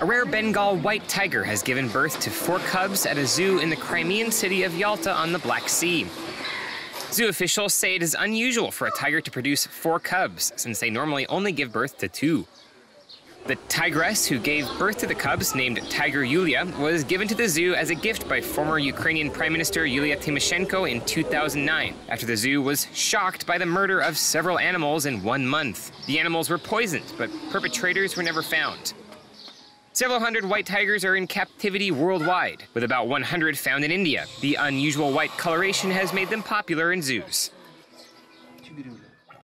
A rare Bengal white tiger has given birth to four cubs at a zoo in the Crimean city of Yalta on the Black Sea. Zoo officials say it is unusual for a tiger to produce four cubs, since they normally only give birth to two. The tigress who gave birth to the cubs, named Tiger Yulia, was given to the zoo as a gift by former Ukrainian Prime Minister Yulia Tymoshenko in 2009, after the zoo was shocked by the murder of several animals in one month. The animals were poisoned, but perpetrators were never found. Several hundred white tigers are in captivity worldwide, with about 100 found in India. The unusual white coloration has made them popular in zoos.